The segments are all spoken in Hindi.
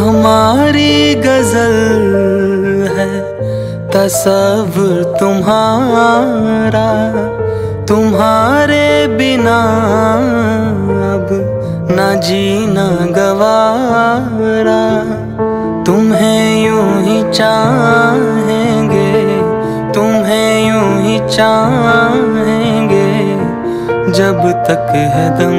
हमारी गज़ल है तस्वुर तुम्हारा, तुम्हारे बिना अब न जीना गवारा। तुम्हें यूँ ही चाहेंगे, तुम्हें यूँ ही चाहेंगे, जब तक है दम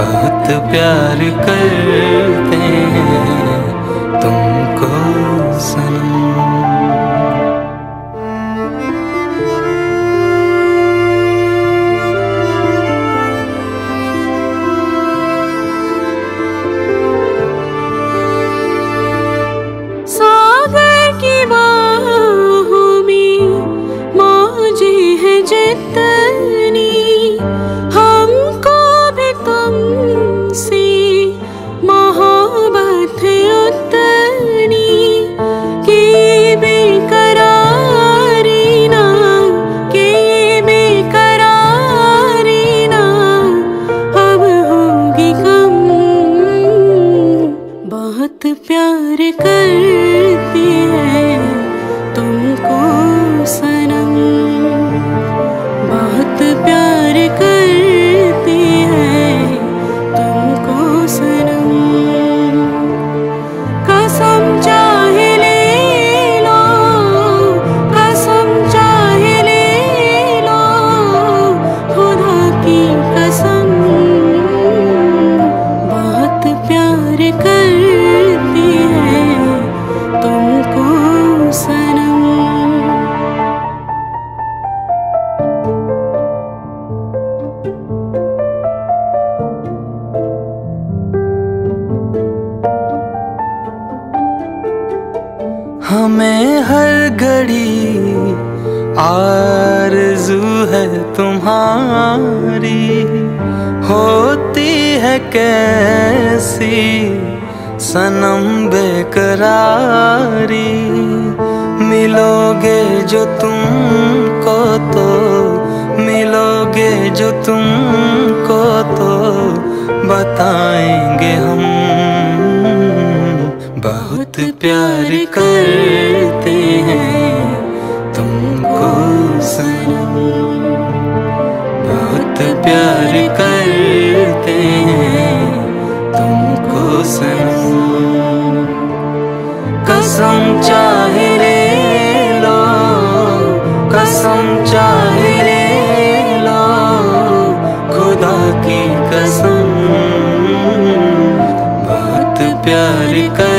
बहुत प्यार करते हैं तुमको सनम। बहुत प्यार करती है। हमें हर घड़ी आरज़ू है तुम्हारी। होती है कैसी सनम बेकरारी। मिलोगे जो तुमको तो मिलोगे जो तुमको तो बताएँगे प्यार करते हैं, तुमको सनम। बहुत प्यार करते हैं, तुमको सनम। कसम चाहे ले लो, कसम चाहे ले लो, खुदा की कसम। बहुत प्यार कर